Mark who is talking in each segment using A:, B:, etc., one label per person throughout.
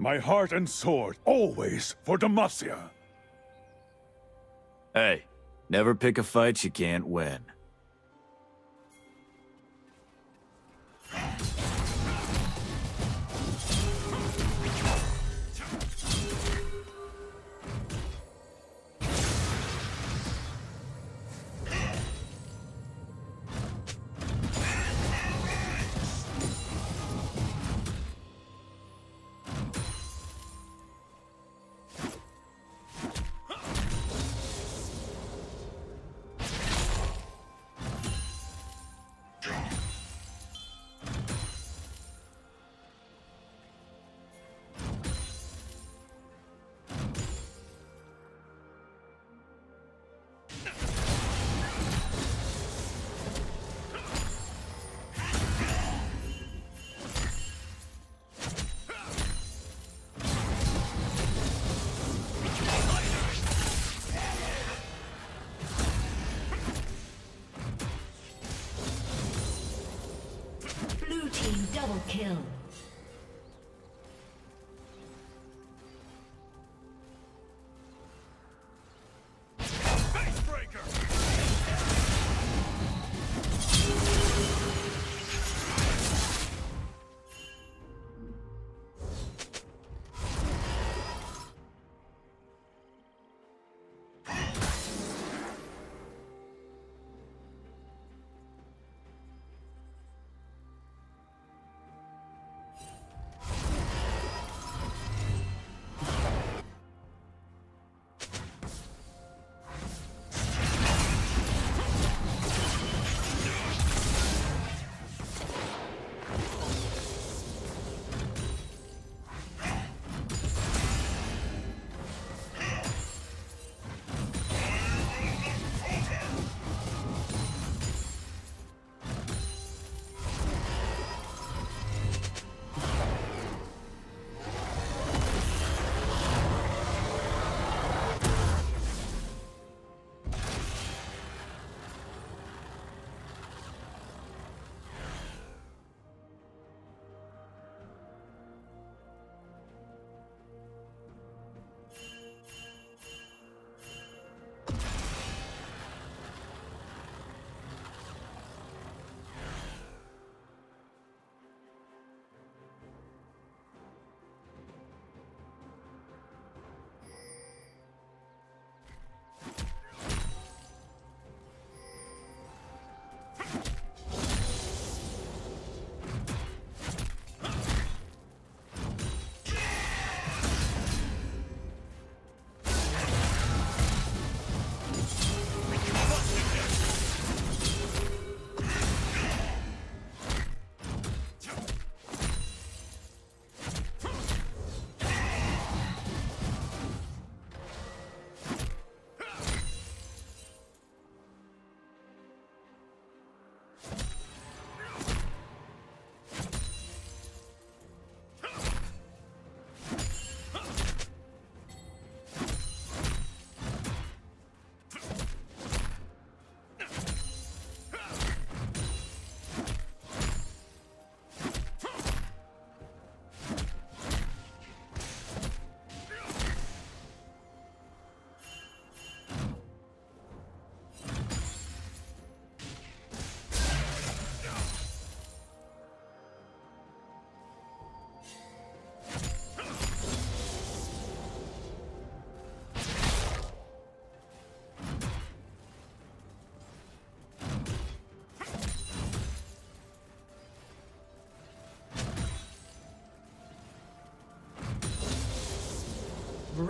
A: My heart and sword, always for Demacia.
B: Hey, never pick a fight you can't win.
C: Kill.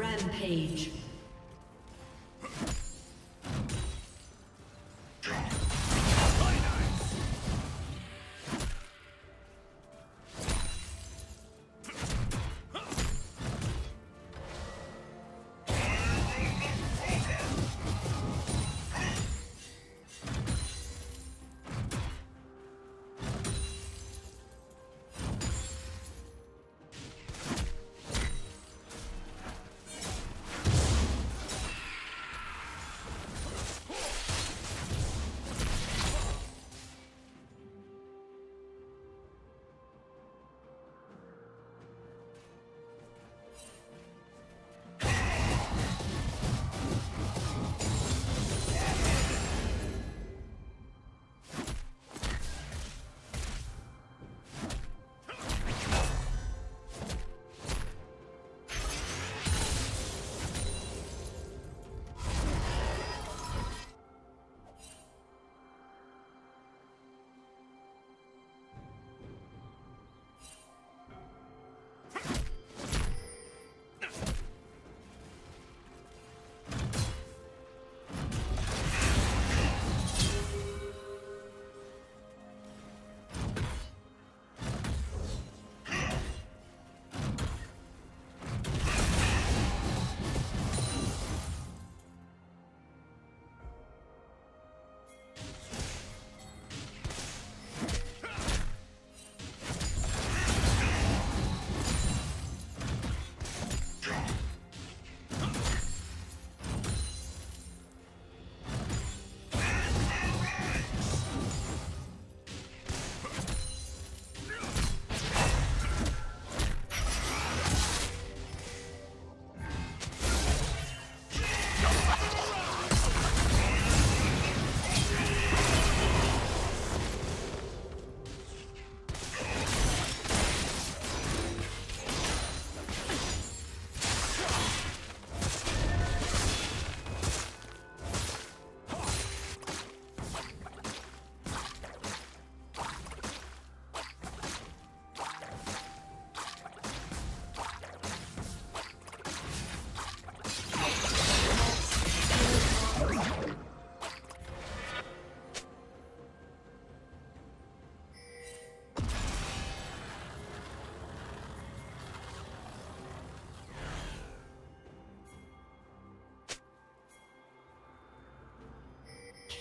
C: Rampage.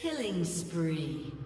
C: Killing spree.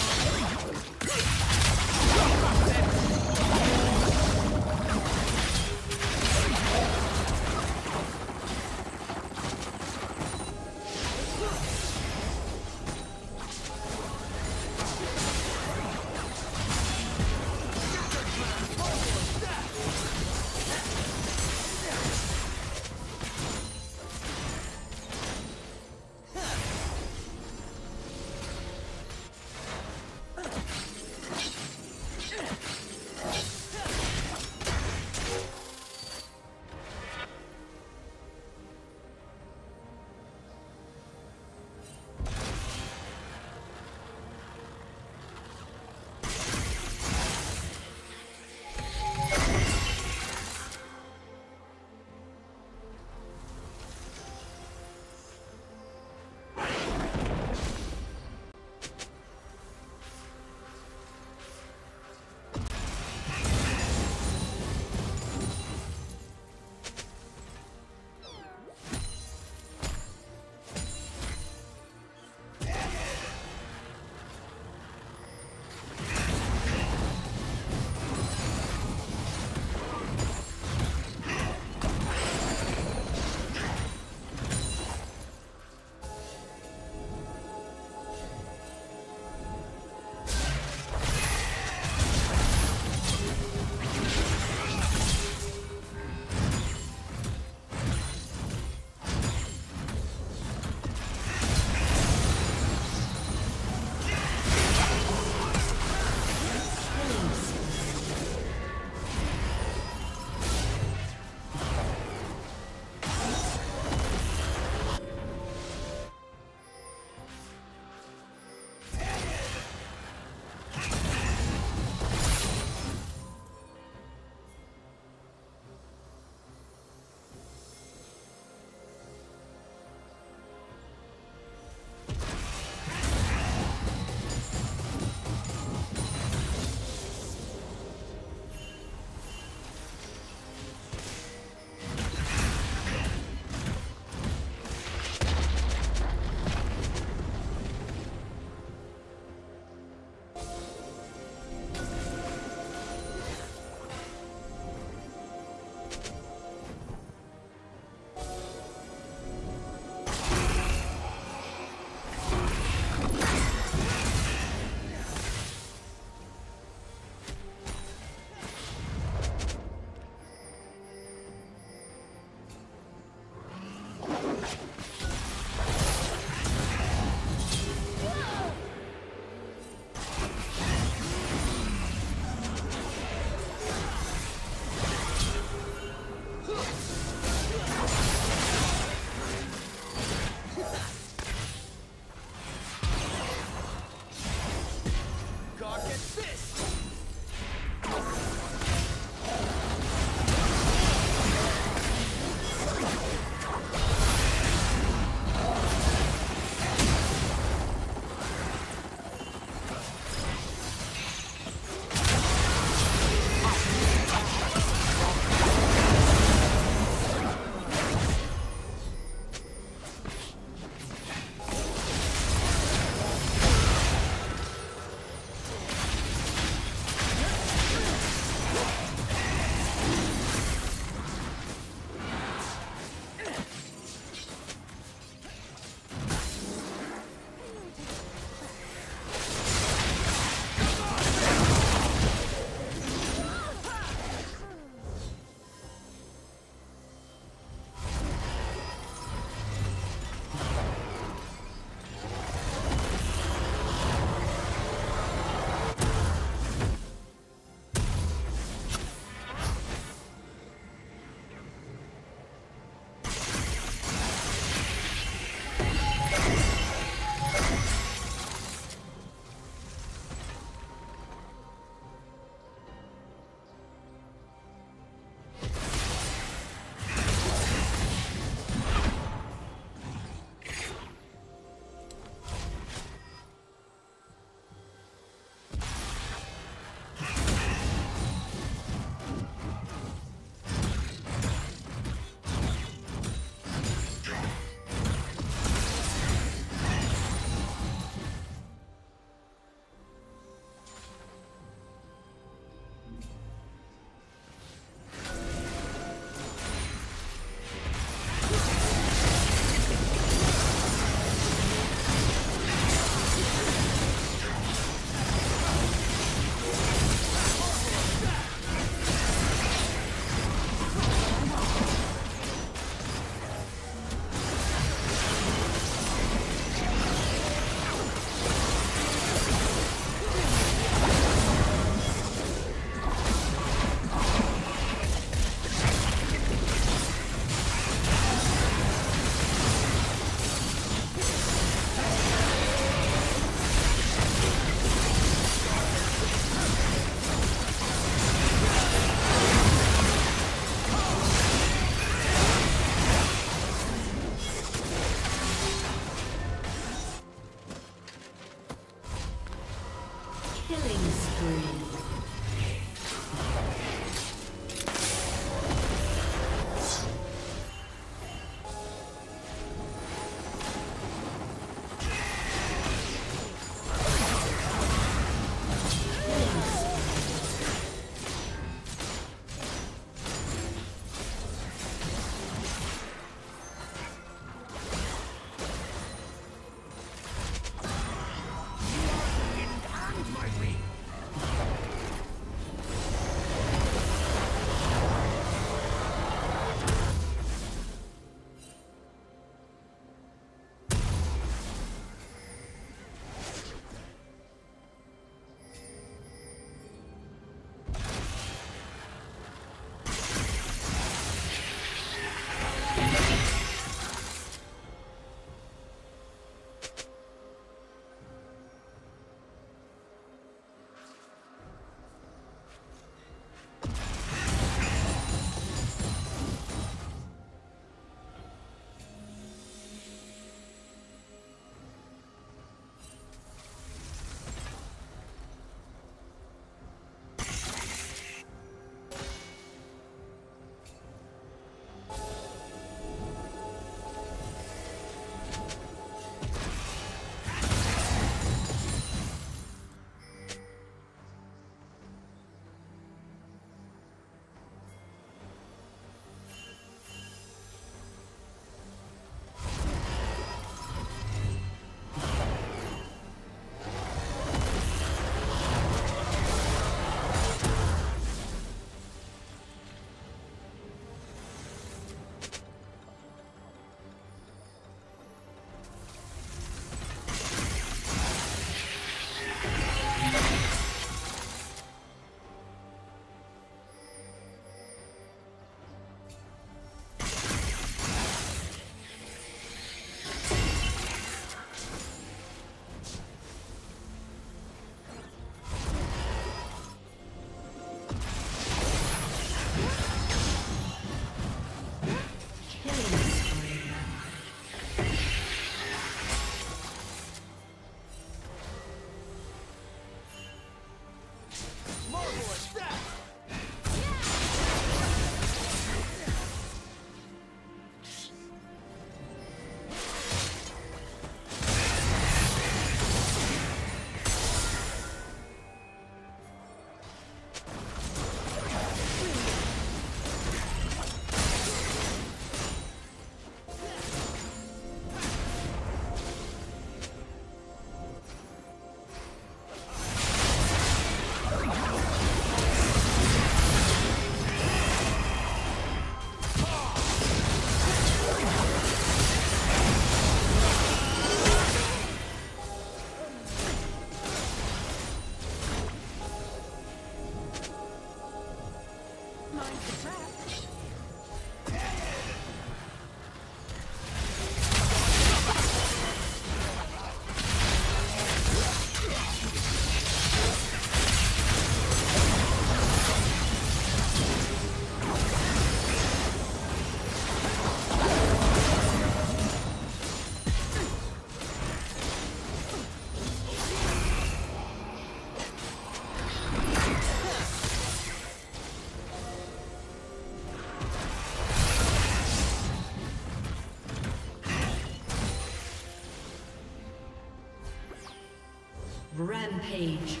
C: Rampage.